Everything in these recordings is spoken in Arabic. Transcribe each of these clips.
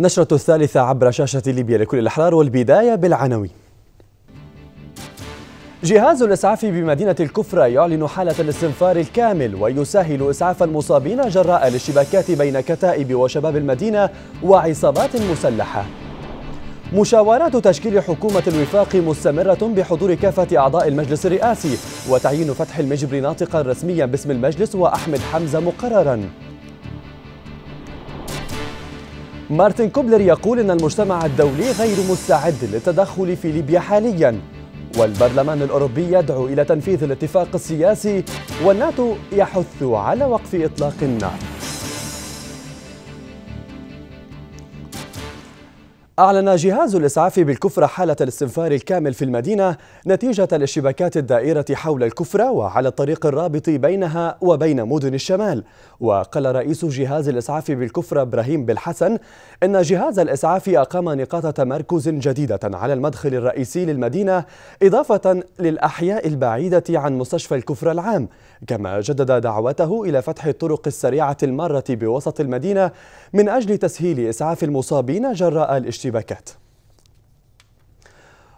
نشرة الثالثة عبر شاشة ليبيا لكل الأحرار والبداية بالعناوين. جهاز الإسعاف بمدينة الكفرة يعلن حالة الاستنفار الكامل ويسهل إسعاف المصابين جراء الاشتباكات بين كتائب وشباب المدينة وعصابات مسلحة. مشاورات تشكيل حكومة الوفاق مستمرة بحضور كافة أعضاء المجلس الرئاسي وتعيين فتح المجبر ناطقا رسميا باسم المجلس وأحمد حمزة مقررا. مارتن كوبلر يقول أن المجتمع الدولي غير مستعد للتدخل في ليبيا حاليا والبرلمان الأوروبي يدعو إلى تنفيذ الاتفاق السياسي والناتو يحث على وقف إطلاق النار. أعلن جهاز الإسعاف بالكفرة حالة الاستنفار الكامل في المدينة نتيجة الاشتباكات الدائرة حول الكفرة وعلى الطريق الرابط بينها وبين مدن الشمال. وقال رئيس جهاز الإسعاف بالكفرة إبراهيم بالحسن إن جهاز الإسعاف أقام نقاط تمركز جديدة على المدخل الرئيسي للمدينة إضافة للأحياء البعيدة عن مستشفى الكفرة العام. كما جدد دعوته إلى فتح الطرق السريعة المارة بوسط المدينة من أجل تسهيل إسعاف المصابين جراء الاشتباكات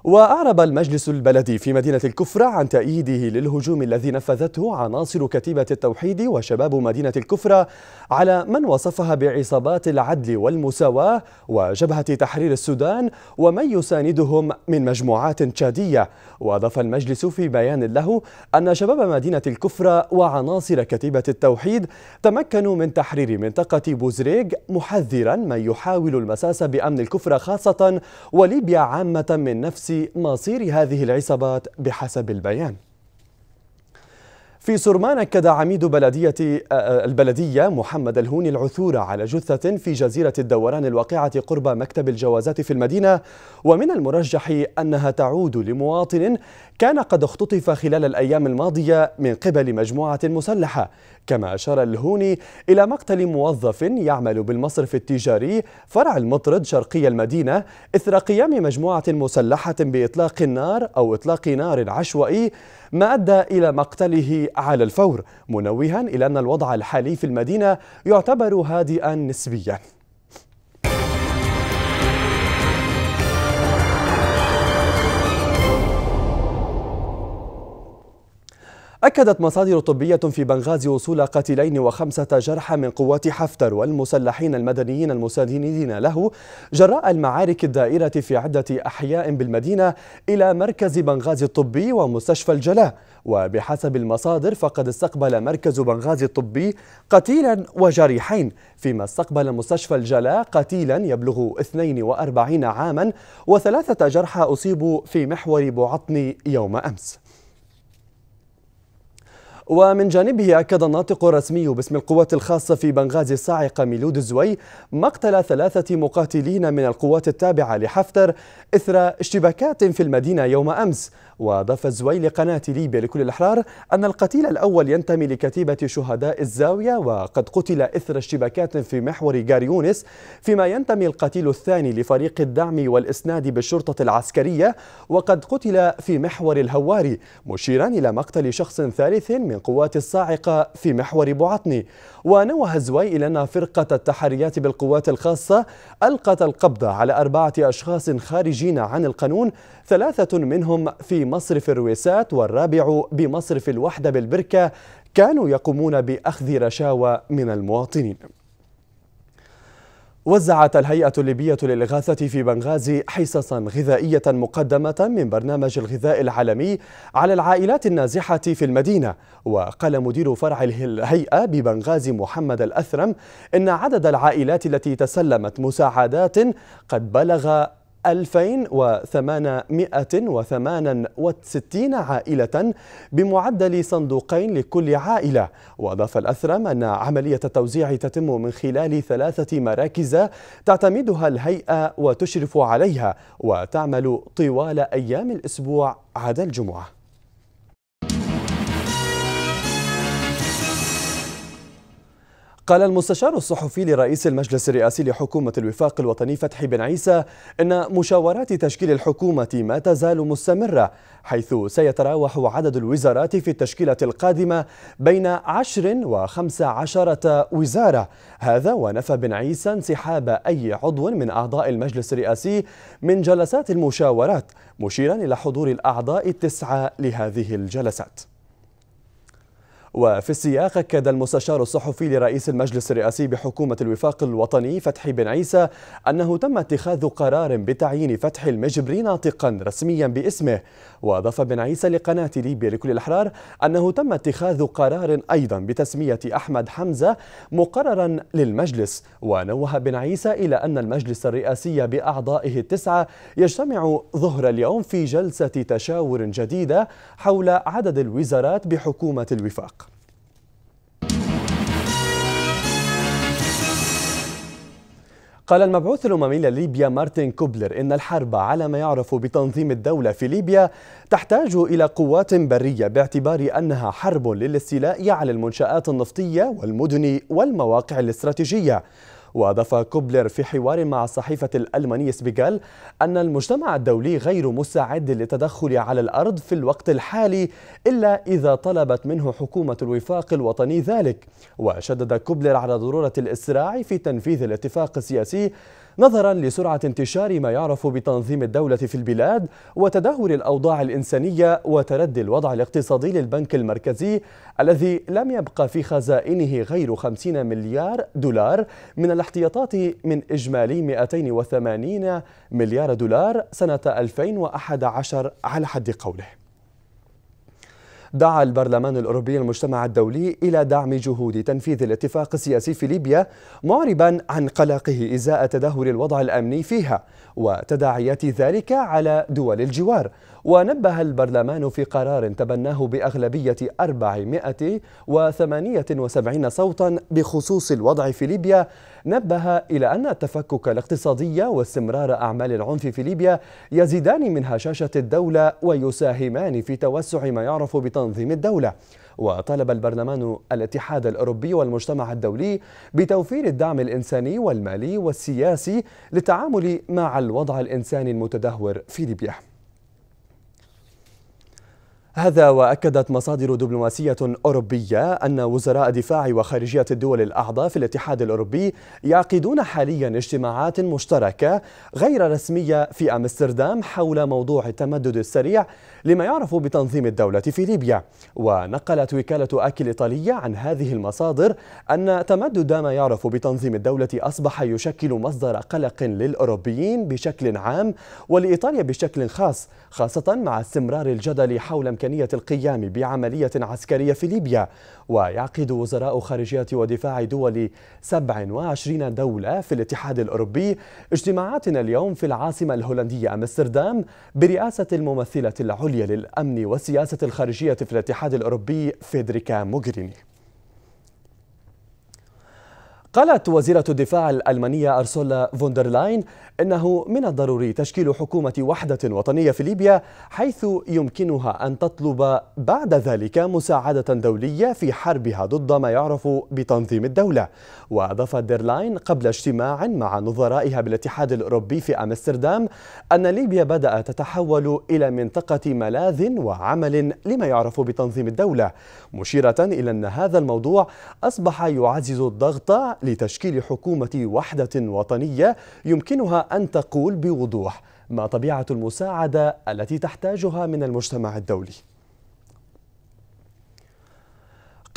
وأعرب المجلس البلدي في مدينة الكفرة عن تأييده للهجوم الذي نفذته عناصر كتيبة التوحيد وشباب مدينة الكفرة على من وصفها بعصابات العدل والمساواة وجبهة تحرير السودان ومن يساندهم من مجموعات تشادية. وأضاف المجلس في بيان له أن شباب مدينة الكفرة وعناصر كتيبة التوحيد تمكنوا من تحرير منطقة بوزريق محذرا من يحاول المساس بأمن الكفرة خاصة وليبيا عامة من نفس مصير هذه العصابات بحسب البيان. في سرمان أكد عميد بلدية البلدية محمد الهوني العثور على جثة في جزيرة الدوران الواقعة قرب مكتب الجوازات في المدينة. ومن المرجح أنها تعود لمواطن كان قد اختطف خلال الأيام الماضية من قبل مجموعة مسلحة. كما أشار الهوني إلى مقتل موظف يعمل بالمصرف التجاري فرع المطرد شرقي المدينة إثر قيام مجموعة مسلحة بإطلاق النار أو إطلاق نار عشوائي ما أدى إلى مقتله على الفور منوها إلى أن الوضع الحالي في المدينة يعتبر هادئا نسبيا. أكدت مصادر طبية في بنغازي وصول قتيلين وخمسة جرحى من قوات حفتر والمسلحين المدنيين المساندين له جراء المعارك الدائرة في عدة أحياء بالمدينة إلى مركز بنغازي الطبي ومستشفى الجلاء. وبحسب المصادر فقد استقبل مركز بنغازي الطبي قتيلا وجريحين فيما استقبل مستشفى الجلاء قتيلا يبلغ 42 عاما وثلاثة جرحى أصيبوا في محور بوعطني يوم أمس. ومن جانبه أكد الناطق الرسمي باسم القوات الخاصة في بنغازي الصاعقة ميلود الزوي مقتل ثلاثة مقاتلين من القوات التابعة لحفتر إثر اشتباكات في المدينة يوم أمس وأضاف الزوي لقناة ليبيا لكل الأحرار أن القتيل الأول ينتمي لكتيبة شهداء الزاوية وقد قتل إثر اشتباكات في محور جاريونس فيما ينتمي القتيل الثاني لفريق الدعم والإسناد بالشرطة العسكرية وقد قتل في محور الهواري مشيرا إلى مقتل شخص ثالث من قوات الصاعقة في محور بوعطني. ونوه الزوي إلى أن فرقة التحريات بالقوات الخاصة ألقت القبض على أربعة أشخاص خارجين عن القانون ثلاثة منهم في مصرف الرويسات والرابع بمصرف الوحدة بالبركة كانوا يقومون بأخذ رشاوى من المواطنين. وزعت الهيئة الليبية للإغاثة في بنغازي حصصا غذائية مقدمة من برنامج الغذاء العالمي على العائلات النازحة في المدينة. وقال مدير فرع الهيئة ببنغازي محمد الأثرم إن عدد العائلات التي تسلمت مساعدات قد بلغ 2868 عائلة بمعدل صندوقين لكل عائلة. وأضاف الأثرم أن عملية التوزيع تتم من خلال ثلاثة مراكز تعتمدها الهيئة وتشرف عليها وتعمل طوال أيام الأسبوع عدا الجمعة. قال المستشار الصحفي لرئيس المجلس الرئاسي لحكومة الوفاق الوطني فتحي بن عيسى أن مشاورات تشكيل الحكومة ما تزال مستمرة حيث سيتراوح عدد الوزارات في التشكيلة القادمة بين عشر وخمس عشرة وزارة. هذا ونفى بن عيسى انسحاب أي عضو من أعضاء المجلس الرئاسي من جلسات المشاورات مشيرا إلى حضور الأعضاء التسعة لهذه الجلسات. وفي السياق أكد المستشار الصحفي لرئيس المجلس الرئاسي بحكومة الوفاق الوطني فتحي بن عيسى أنه تم اتخاذ قرار بتعيين فتحي المجبري ناطقا رسميا باسمه. وأضاف بن عيسى لقناة ليبيا لكل الأحرار أنه تم اتخاذ قرار أيضا بتسمية أحمد حمزة مقررا للمجلس. ونوه بن عيسى إلى أن المجلس الرئاسي بأعضائه التسعة يجتمع ظهر اليوم في جلسة تشاور جديدة حول عدد الوزارات بحكومة الوفاق. قال المبعوث الأممي لليبيا مارتن كوبلر إن الحرب على ما يعرف بتنظيم الدولة في ليبيا تحتاج إلى قوات برية باعتبار أنها حرب للاستيلاء على المنشآت النفطية والمدن والمواقع الاستراتيجية. وأضاف كوبلر في حوار مع الصحيفة الألمانية سبيغال أن المجتمع الدولي غير مستعد للتدخل على الأرض في الوقت الحالي إلا إذا طلبت منه حكومة الوفاق الوطني ذلك. وشدد كوبلر على ضرورة الإسراع في تنفيذ الاتفاق السياسي نظرا لسرعة انتشار ما يعرف بتنظيم الدولة في البلاد وتدهور الأوضاع الإنسانية وتردي الوضع الاقتصادي للبنك المركزي الذي لم يبقى في خزائنه غير 50 مليار دولار من الاحتياطات من إجمالي 280 مليار دولار سنة 2011 على حد قوله. دعا البرلمان الأوروبي المجتمع الدولي إلى دعم جهود تنفيذ الاتفاق السياسي في ليبيا معربا عن قلقه إزاء تدهور الوضع الأمني فيها وتداعيات ذلك على دول الجوار. ونبه البرلمان في قرار تبناه بأغلبية 478 صوتا بخصوص الوضع في ليبيا. نبه إلى أن التفكك الاقتصادي واستمرار أعمال العنف في ليبيا يزيدان من هشاشة الدولة ويساهمان في توسع ما يعرف بتنظيم الدولة. وطلب البرلمان الاتحاد الأوروبي والمجتمع الدولي بتوفير الدعم الإنساني والمالي والسياسي للتعامل مع الوضع الإنساني المتدهور في ليبيا. هذا وأكدت مصادر دبلوماسية أوروبية أن وزراء دفاع وخارجية الدول الأعضاء في الاتحاد الأوروبي يعقدون حاليا اجتماعات مشتركة غير رسمية في أمستردام حول موضوع التمدد السريع لما يعرف بتنظيم الدولة في ليبيا. ونقلت وكالة أكل إيطالية عن هذه المصادر أن تمدد ما يعرف بتنظيم الدولة أصبح يشكل مصدر قلق للأوروبيين بشكل عام ولإيطاليا بشكل خاص خاصة مع استمرار الجدل حول إمكانية القيام بعملية عسكرية في ليبيا. ويعقد وزراء خارجية ودفاع دول 27 دولة في الاتحاد الأوروبي اجتماعاتنا اليوم في العاصمة الهولندية أمستردام برئاسة الممثلة العليا للأمن والسياسة الخارجية في الاتحاد الأوروبي فيدريكا موغريني. قالت وزيرة الدفاع الألمانية أرسولا فوندرلاين إنه من الضروري تشكيل حكومة وحدة وطنية في ليبيا حيث يمكنها أن تطلب بعد ذلك مساعدة دولية في حربها ضد ما يعرف بتنظيم الدولة. وأضافت ديرلاين قبل اجتماع مع نظرائها بالاتحاد الأوروبي في أمستردام أن ليبيا بدأت تتحول إلى منطقة ملاذ وعمل لما يعرف بتنظيم الدولة. مشيرة إلى أن هذا الموضوع أصبح يعزز الضغط لتشكيل حكومة وحدة وطنية يمكنها أن تقول بوضوح ما طبيعة المساعدة التي تحتاجها من المجتمع الدولي.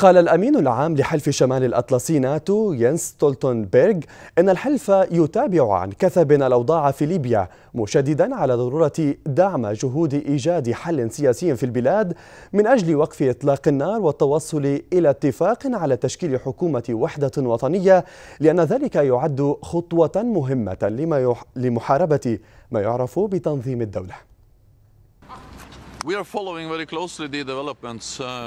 قال الأمين العام لحلف شمال الأطلسي ناتو ينس ستولتنبرغ إن الحلف يتابع عن كثب الأوضاع في ليبيا مشددا على ضرورة دعم جهود إيجاد حل سياسي في البلاد من أجل وقف إطلاق النار والتوصل إلى اتفاق على تشكيل حكومة وحدة وطنية لأن ذلك يعد خطوة مهمة لما لمحاربة ما يعرف بتنظيم الدولة.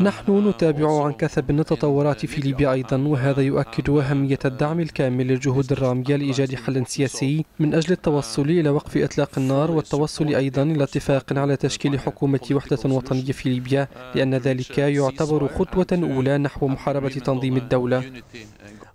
نحن نتابع عن كثب التطورات في ليبيا أيضا وهذا يؤكد أهمية الدعم الكامل للجهود الرامية لإيجاد حل سياسي من أجل التوصل إلى وقف إطلاق النار والتوصل أيضا إلى اتفاق على تشكيل حكومة وحدة وطنية في ليبيا لأن ذلك يعتبر خطوة أولى نحو محاربة تنظيم الدولة.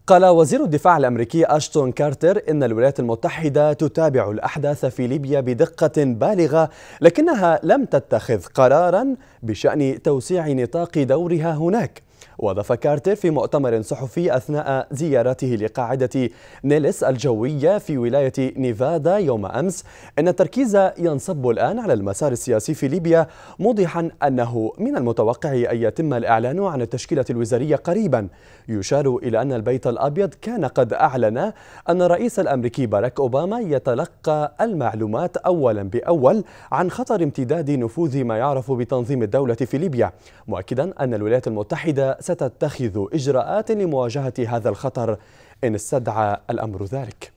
قال وزير الدفاع الأمريكي أشتون كارتر إن الولايات المتحدة تتابع الأحداث في ليبيا بدقة بالغة لكنها لم تتخذ قرارا بشأن توسيع نطاق دورها هناك. وأضاف كارتر في مؤتمر صحفي أثناء زيارته لقاعدة نيلس الجوية في ولاية نيفادا يوم أمس. أن التركيز ينصب الآن على المسار السياسي في ليبيا موضحا أنه من المتوقع أن يتم الإعلان عن التشكيلة الوزارية قريبا. يشار إلى أن البيت الأبيض كان قد أعلن أن الرئيس الأمريكي باراك أوباما يتلقى المعلومات أولا بأول عن خطر امتداد نفوذ ما يعرف بتنظيم الدولة في ليبيا مؤكدا أن الولايات المتحدة ستتخذ إجراءات لمواجهة هذا الخطر إن استدعى الأمر ذلك.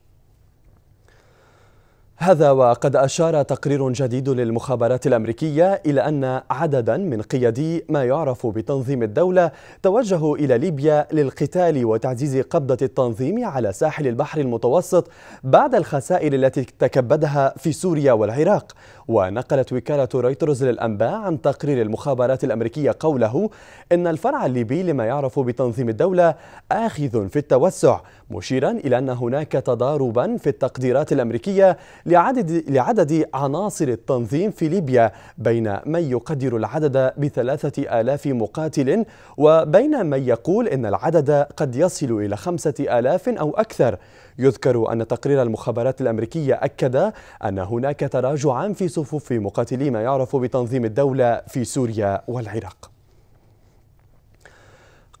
هذا وقد أشار تقرير جديد للمخابرات الأمريكية إلى أن عددا من قيادي ما يعرف بتنظيم الدولة توجهوا إلى ليبيا للقتال وتعزيز قبضة التنظيم على ساحل البحر المتوسط بعد الخسائر التي تكبدها في سوريا والعراق ونقلت وكالة رويترز للأنباء عن تقرير المخابرات الأمريكية قوله إن الفرع الليبي لما يعرف بتنظيم الدولة آخذ في التوسع مشيرا إلى أن هناك تضاربا في التقديرات الأمريكية لعدد, لعدد عناصر التنظيم في ليبيا بين من يقدر العدد بثلاثة آلاف مقاتل وبين من يقول إن العدد قد يصل إلى خمسة آلاف أو أكثر. يذكر أن تقرير المخابرات الأمريكية أكد أن هناك تراجعا في صفوف مقاتلي ما يعرف بتنظيم الدولة في سوريا والعراق.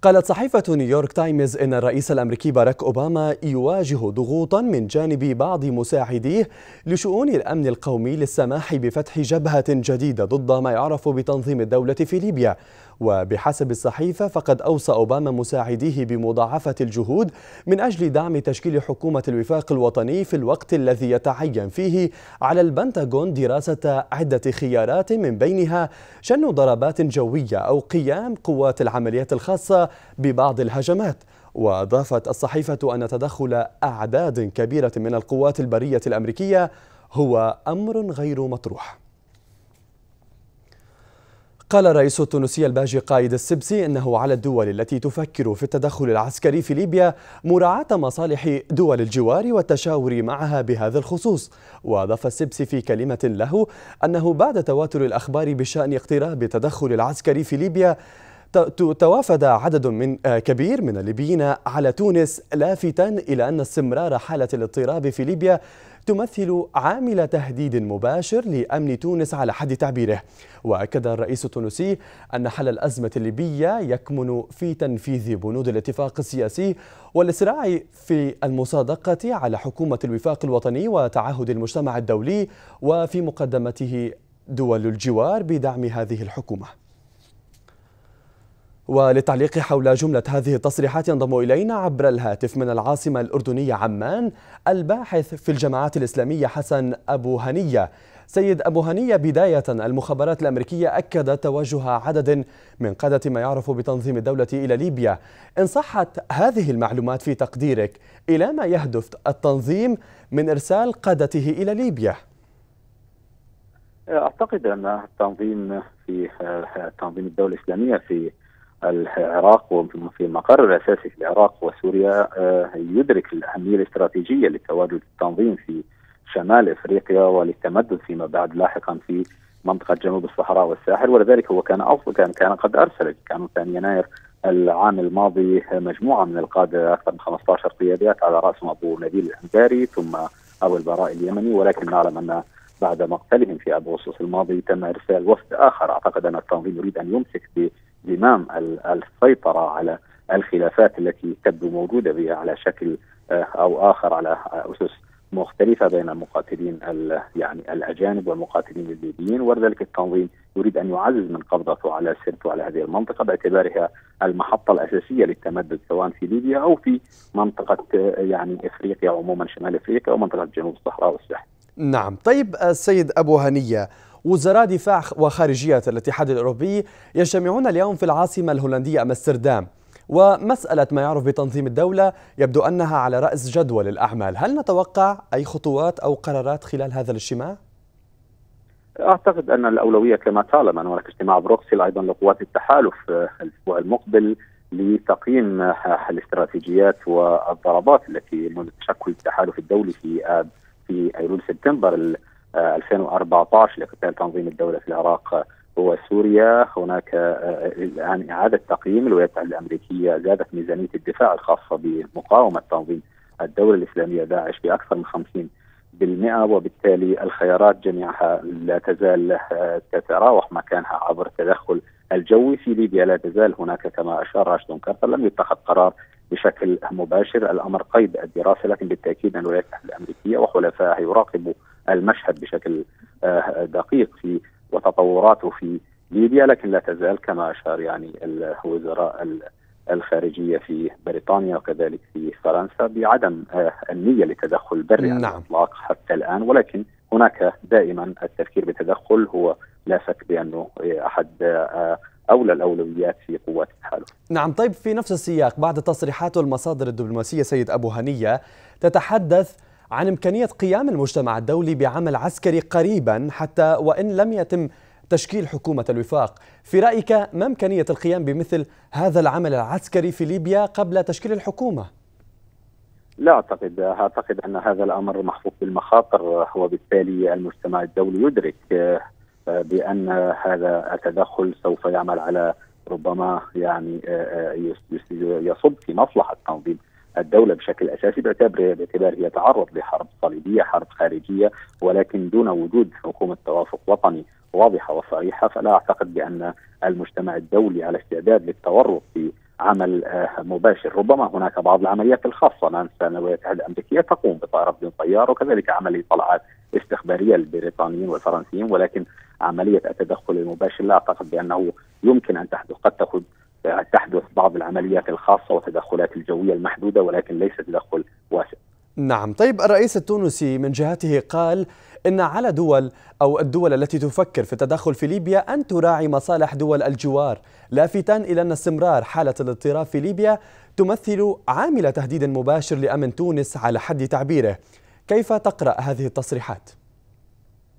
قالت صحيفة نيويورك تايمز إن الرئيس الأمريكي باراك أوباما يواجه ضغوطا من جانب بعض مساعديه لشؤون الأمن القومي للسماح بفتح جبهة جديدة ضد ما يعرف بتنظيم الدولة في ليبيا وبحسب الصحيفة فقد أوصى أوباما مساعديه بمضاعفة الجهود من أجل دعم تشكيل حكومة الوفاق الوطني في الوقت الذي يتعين فيه على البنتاغون دراسة عدة خيارات من بينها شن ضربات جوية أو قيام قوات العمليات الخاصة ببعض الهجمات. وأضافت الصحيفة أن تدخل أعداد كبيرة من القوات البرية الأمريكية هو أمر غير مطروح. قال الرئيس التونسي الباجي قائد السبسي إنه على الدول التي تفكر في التدخل العسكري في ليبيا مراعاة مصالح دول الجوار والتشاور معها بهذا الخصوص. وأضاف السبسي في كلمة له أنه بعد تواتر الأخبار بشأن اقتراب التدخل العسكري في ليبيا توافد عدد من كبير من الليبيين على تونس لافتا إلى أن استمرار حالة الاضطراب في ليبيا تمثل عامل تهديد مباشر لأمن تونس على حد تعبيره. وأكد الرئيس التونسي أن حل الأزمة الليبية يكمن في تنفيذ بنود الاتفاق السياسي والإسراع في المصادقة على حكومة الوفاق الوطني وتعهد المجتمع الدولي وفي مقدمته دول الجوار بدعم هذه الحكومة. وللتعليق حول جملة هذه التصريحات ينضم إلينا عبر الهاتف من العاصمة الأردنية عمان الباحث في الجماعات الإسلامية حسن أبو هنية سيد أبو هنية بداية المخابرات الأمريكية أكد توجه عدد من قادة ما يعرف بتنظيم الدولة إلى ليبيا إن صحت هذه المعلومات في تقديرك إلى ما يهدف التنظيم من إرسال قادته إلى ليبيا؟ أعتقد أن التنظيم في تنظيم الدولة الإسلامية في العراق وفي المقر الأساسي في العراق وسوريا آه، يدرك الأهمية الاستراتيجية لتواجد التنظيم في شمال إفريقيا وللتمدد فيما بعد لاحقا في منطقة جنوب الصحراء والساحل. ولذلك هو كان كان كان قد أرسل كان ثاني يناير العام الماضي مجموعة من القادة أكثر من 15 قيادات على راسهم أبو نبيل الأنباري ثم أبو البراء اليمني. ولكن نعلم أن بعد مقتلهم في اغسطس الماضي تم إرسال وفد آخر. أعتقد أن التنظيم يريد أن يمسك زمام السيطرة على الخلافات التي تبدو موجودة على شكل آه، أو آخر على أسس مختلفة بين المقاتلين يعني الأجانب والمقاتلين الليبيين. ولذلك التنظيم يريد أن يعزز من قبضته على سيرته على هذه المنطقة باعتبارها المحطة الأساسية للتمدد سواء في ليبيا أو في منطقة آه، يعني إفريقيا عموما شمال إفريقيا ومنطقة جنوب الصحراء والساحل. نعم. طيب السيد أبو هنية وزراء دفاع وخارجية الاتحاد الأوروبي يجتمعون اليوم في العاصمة الهولندية أمستردام ومسألة ما يعرف بتنظيم الدولة يبدو أنها على رأس جدول الأعمال هل نتوقع أي خطوات أو قرارات خلال هذا الاجتماع؟ أعتقد أن الأولوية كما تعلم أن هناك اجتماع بروكسل أيضا لقوات التحالف الأسبوع المقبل لتقييم الاستراتيجيات والضربات التي منذ تشكل التحالف الدولي في في أيلول سبتمبر 2014 لقتال تنظيم الدولة في العراق وسوريا هناك الان إعادة تقييم الولايات المتحده الأمريكية زادت ميزانية الدفاع الخاصة بمقاومة تنظيم الدولة الإسلامية داعش بأكثر من 50 بالمئة. وبالتالي الخيارات جميعها لا تزال تتراوح مكانها عبر التدخل الجوي في ليبيا. لا تزال هناك كما أشار اشتون كارتر لم يتخذ قرار بشكل مباشر. الأمر قيد الدراسة لكن بالتأكيد أن الولايات المتحده الأمريكية وحلفائها يراقبوا المشهد بشكل دقيق في وتطوراته في ليبيا لكن لا تزال كما أشار يعني الوزراء الخارجية في بريطانيا وكذلك في فرنسا بعدم النية للتدخل البري نعم. على الإطلاق حتى الآن ولكن هناك دائما التفكير بالتدخل هو لا شك بأنه أحد أولى الأولويات في قوات التحالف. نعم طيب في نفس السياق بعد تصريحات المصادر الدبلوماسية سيد أبو هنية تتحدث عن إمكانية قيام المجتمع الدولي بعمل عسكري قريبا حتى وإن لم يتم تشكيل حكومة الوفاق في رأيك ما إمكانية القيام بمثل هذا العمل العسكري في ليبيا قبل تشكيل الحكومة؟ لا أعتقد أعتقد أن هذا الأمر محفوف بالمخاطر وبالتالي المجتمع الدولي يدرك بأن هذا التدخل سوف يعمل على ربما يعني يصب في مصلحة تنظيم الدولة بشكل أساسي باعتبار باعتبار هي تعرض لحرب صليبية حرب خارجية ولكن دون وجود حكومة توافق وطني واضحة وصريحة فلا أعتقد بأن المجتمع الدولي على استعداد للتورط في عمل مباشر. ربما هناك بعض العمليات الخاصة. ننسى ان الولايات المتحدة الأمريكية تقوم بطائرات بدون طيار وكذلك عمليه طلعات استخبارية للبريطانيين والفرنسيين ولكن عملية التدخل المباشر لا أعتقد بأنه يمكن أن تحدث. قد تاخذ تحدث بعض العمليات الخاصة والتدخلات الجوية المحدودة ولكن ليس تدخل واسع. نعم، طيب الرئيس التونسي من جهته قال إن على دول أو الدول التي تفكر في التدخل في ليبيا أن تراعي مصالح دول الجوار لافتا إلى أن استمرار حالة الاضطراب في ليبيا تمثل عامل تهديد مباشر لأمن تونس على حد تعبيره كيف تقرأ هذه التصريحات؟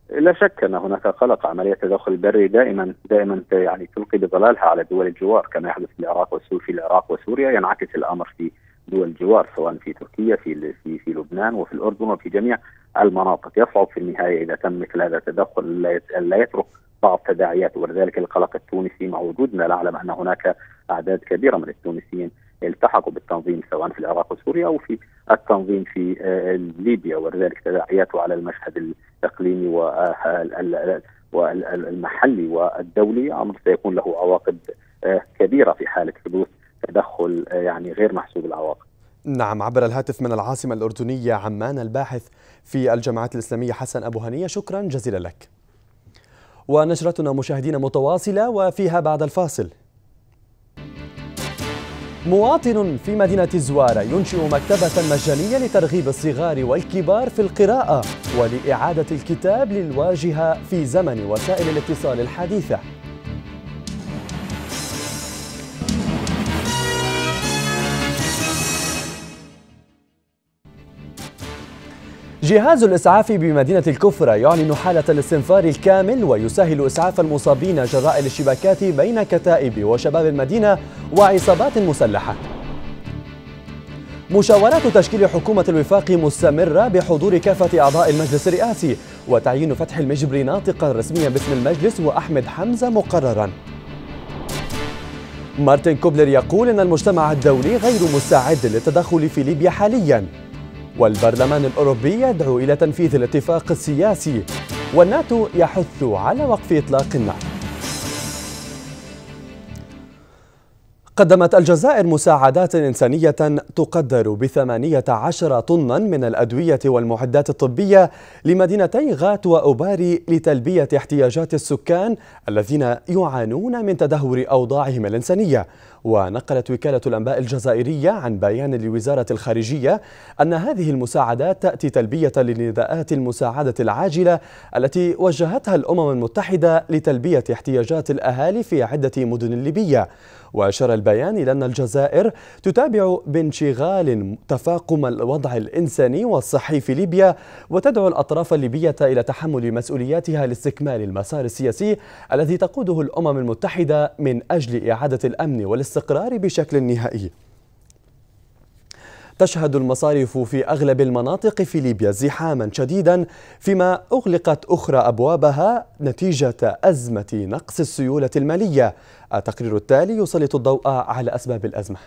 لا شك أن هناك قلق. عملية التدخل البري دائما دائما يعني تلقي بظلالها على دول الجوار كما يحدث في العراق وسوريا في العراق وسوريا. ينعكس الأمر في دول الجوار سواء في تركيا في في في لبنان وفي الأردن وفي جميع المناطق. يصعب في النهاية إذا تم مثل هذا التدخل لا يترك بعض تداعيات. ولذلك القلق التونسي مع وجودنا نعلم أن هناك أعداد كبيرة من التونسيين التحقوا بالتنظيم سواء في العراق وسوريا أو في التنظيم في ليبيا ولذلك تداعياته على المشهد الإقليمي والمحلي والدولي. أمر سيكون له عواقب كبيرة في حالة حدوث تدخل يعني غير محسوب العواقب. نعم عبر الهاتف من العاصمة الأردنية عمان الباحث في الجامعات الإسلامية حسن أبو هنية شكرا جزيلا لك. ونشرتنا مشاهدين متواصلة وفيها بعد الفاصل. مواطن في مدينة زوارة ينشئ مكتبة مجانية لترغيب الصغار والكبار في القراءة ولإعادة الكتاب للواجهة في زمن وسائل الاتصال الحديثة. جهاز الإسعاف بمدينة الكفرة يعلن حالة الاستنفار الكامل ويسهل إسعاف المصابين جراء الاشتباكات بين كتائب وشباب المدينة وعصابات مسلحة. مشاورات تشكيل حكومة الوفاق مستمرة بحضور كافة أعضاء المجلس الرئاسي وتعيين فتح المجبري ناطقا رسميا باسم المجلس وأحمد حمزة مقررا. مارتن كوبلر يقول أن المجتمع الدولي غير مستعد للتدخل في ليبيا حالياً. والبرلمان الأوروبي يدعو إلى تنفيذ الاتفاق السياسي والناتو يحث على وقف إطلاق النار. قدمت الجزائر مساعدات إنسانية تقدر بثمانية عشر طنا من الأدوية والمعدات الطبية لمدينتي غات وأوباري لتلبية احتياجات السكان الذين يعانون من تدهور أوضاعهم الإنسانية. ونقلت وكالة الأنباء الجزائرية عن بيان لوزارة الخارجية أن هذه المساعدات تأتي تلبية لنداءات المساعدة العاجلة التي وجهتها الأمم المتحدة لتلبية احتياجات الأهالي في عدة مدن ليبية وأشار البيان إلى أن الجزائر تتابع بانشغال تفاقم الوضع الإنساني والصحي في ليبيا وتدعو الأطراف الليبية إلى تحمل مسؤولياتها لاستكمال المسار السياسي الذي تقوده الأمم المتحدة من أجل إعادة الأمن والاستقرار بشكل نهائي. تشهد المصارف في أغلب المناطق في ليبيا زحاما شديدا فيما أغلقت أخرى أبوابها نتيجة أزمة نقص السيولة المالية. التقرير التالي يسلط الضوء على أسباب الأزمة.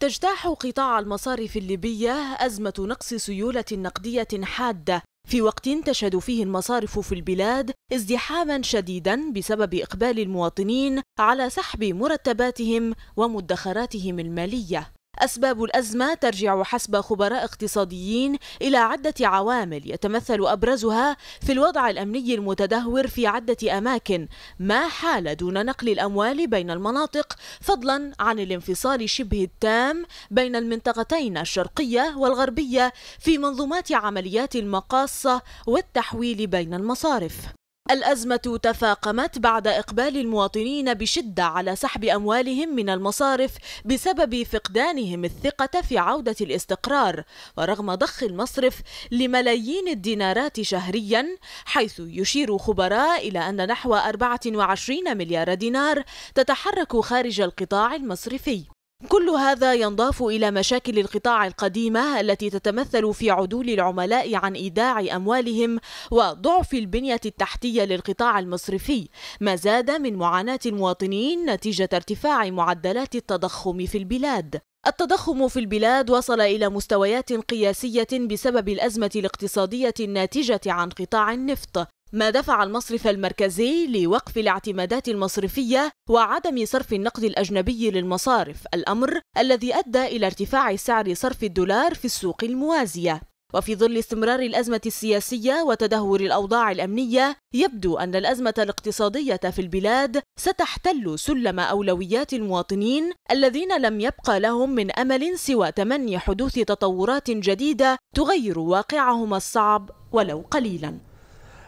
تجتاح قطاع المصارف الليبية أزمة نقص سيولة نقدية حادة. في وقت تشهد فيه المصارف في البلاد ازدحاما شديدا بسبب إقبال المواطنين على سحب مرتباتهم ومدخراتهم المالية. أسباب الأزمة ترجع حسب خبراء اقتصاديين إلى عدة عوامل يتمثل أبرزها في الوضع الأمني المتدهور في عدة أماكن ما حال دون نقل الأموال بين المناطق فضلا عن الانفصال شبه التام بين المنطقتين الشرقية والغربية في منظومات عمليات المقاصة والتحويل بين المصارف. الأزمة تفاقمت بعد إقبال المواطنين بشدة على سحب أموالهم من المصارف بسبب فقدانهم الثقة في عودة الاستقرار ورغم ضخ المصرف لملايين الدينارات شهريا حيث يشير خبراء إلى أن نحو 24 مليار دينار تتحرك خارج القطاع المصرفي. كل هذا ينضاف إلى مشاكل القطاع القديمة التي تتمثل في عدول العملاء عن إيداع أموالهم وضعف البنية التحتية للقطاع المصرفي. ما زاد من معاناة المواطنين نتيجة ارتفاع معدلات التضخم في البلاد. التضخم في البلاد وصل إلى مستويات قياسية بسبب الأزمة الاقتصادية الناتجة عن قطاع النفط. ما دفع المصرف المركزي لوقف الاعتمادات المصرفية وعدم صرف النقد الأجنبي للمصارف الأمر الذي أدى إلى ارتفاع سعر صرف الدولار في السوق الموازية. وفي ظل استمرار الأزمة السياسية وتدهور الأوضاع الأمنية يبدو أن الأزمة الاقتصادية في البلاد ستحتل سلم أولويات المواطنين الذين لم يبقى لهم من أمل سوى تمني حدوث تطورات جديدة تغير واقعهم الصعب ولو قليلاً.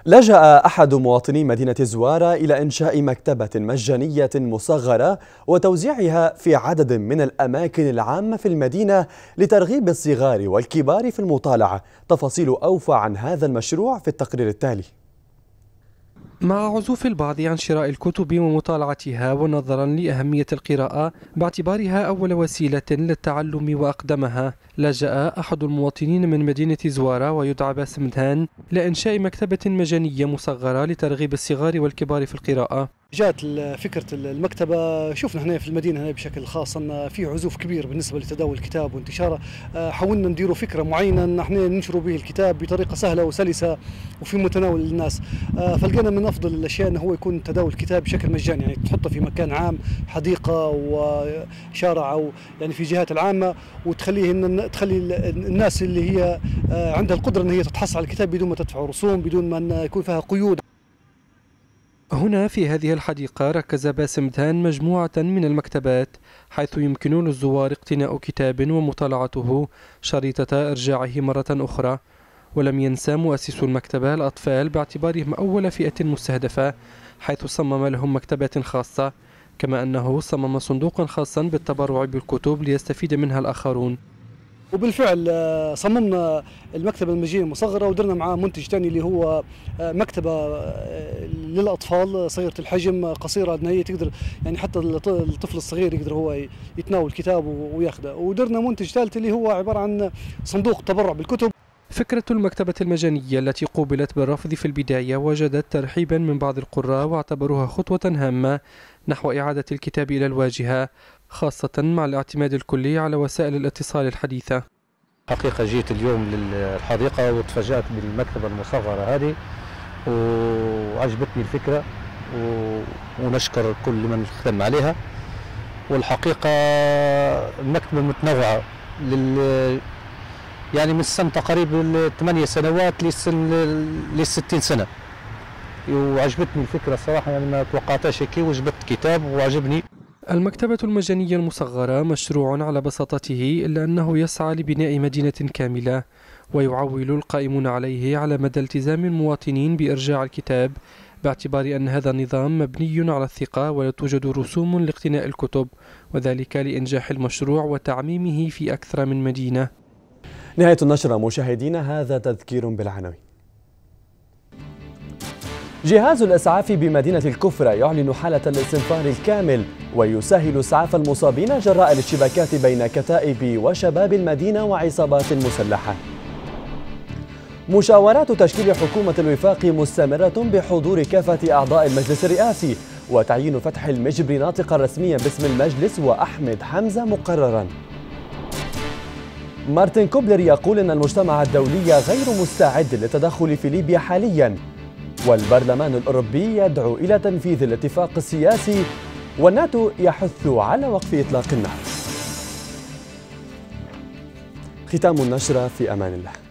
لجأ أحد مواطني مدينة زوارة إلى إنشاء مكتبة مجانية مصغرة وتوزيعها في عدد من الأماكن العامة في المدينة لترغيب الصغار والكبار في المطالعة. تفاصيل أوفى عن هذا المشروع في التقرير التالي. مع عزوف البعض عن شراء الكتب ومطالعتها ونظرا لأهمية القراءة باعتبارها أول وسيلة للتعلم وأقدمها. لجأ أحد المواطنين من مدينة زوارة ويدعى باسم دهان لإنشاء مكتبة مجانية مصغرة لترغيب الصغار والكبار في القراءة. جات فكرة المكتبة. شفنا هنا في المدينة هنا بشكل خاص أن في عزوف كبير بالنسبة لتداول الكتاب وانتشاره. آه، حاولنا نديروا فكرة معينة أن إحنا ننشروا به الكتاب بطريقة سهلة وسلسة وفي متناول الناس آه، فلقينا من أفضل الأشياء أنه هو يكون تداول الكتاب بشكل مجاني يعني تحطه في مكان عام حديقة وشارع أو يعني في جهات العامة وتخليه إن تخلي الناس اللي هي آه، عندها القدرة إن هي تتحصل على الكتاب بدون ما تدفع رسوم بدون ما يكون فيها قيود. هنا في هذه الحديقة ركز باسم دهان مجموعة من المكتبات حيث يمكن للزوار اقتناء كتاب ومطالعته شريطة إرجاعه مرة أخرى. ولم ينسى مؤسس المكتبة الأطفال باعتبارهم أول فئة مستهدفة حيث صمم لهم مكتبات خاصة كما أنه صمم صندوقا خاصا بالتبرع بالكتب ليستفيد منها الآخرون. وبالفعل آه، صممنا المكتبة المجيه المصغره ودرنا معاه منتج ثاني اللي هو آه، مكتبة آه، للأطفال صغيرة الحجم قصيرة ان هي تقدر يعني حتى الطفل الصغير يقدر هو يتناول كتاب وياخذه. ودرنا منتج ثالث اللي هو عبارة عن صندوق تبرع بالكتب. فكرة المكتبة المجانية التي قوبلت بالرفض في البداية وجدت ترحيبا من بعض القراء واعتبروها خطوة هامة نحو إعادة الكتاب إلى الواجهة. خاصة مع الاعتماد الكلي على وسائل الاتصال الحديثة. حقيقة جيت اليوم للحديقة وتفاجأت بالمكتبة المصغرة هذه وعجبتني الفكرة ونشكر كل من خدم عليها. والحقيقة المكتبة متنوعة لل يعني من السن تقريبا 8 سنوات للسن لل 60 سنة. وعجبتني الفكرة الصراحة يعني ما توقعتهاش هيك وجبت كتاب وعجبني. المكتبة المجانية المصغرة مشروع على بساطته إلا أنه يسعى لبناء مدينة كاملة ويعول القائمون عليه على مدى التزام المواطنين بإرجاع الكتاب باعتبار أن هذا النظام مبني على الثقة ولا توجد رسوم لاقتناء الكتب وذلك لإنجاح المشروع وتعميمه في أكثر من مدينة. نهاية النشرة مشاهدينا هذا تذكير بالعناوين. جهاز الإسعاف بمدينة الكفرة يعلن حالة الاستنفار الكامل ويسهل إسعاف المصابين جراء الاشتباكات بين كتائب وشباب المدينة وعصابات مسلحة. مشاورات تشكيل حكومة الوفاق مستمرة بحضور كافة أعضاء المجلس الرئاسي وتعيين فتح المجبر ناطقا رسميا باسم المجلس وأحمد حمزة مقررا. مارتن كوبلر يقول أن المجتمع الدولي غير مستعد للتدخل في ليبيا حاليا. والبرلمان الأوروبي يدعو إلى تنفيذ الاتفاق السياسي والناتو يحث على وقف إطلاق النار ختام النشرة في أمان الله.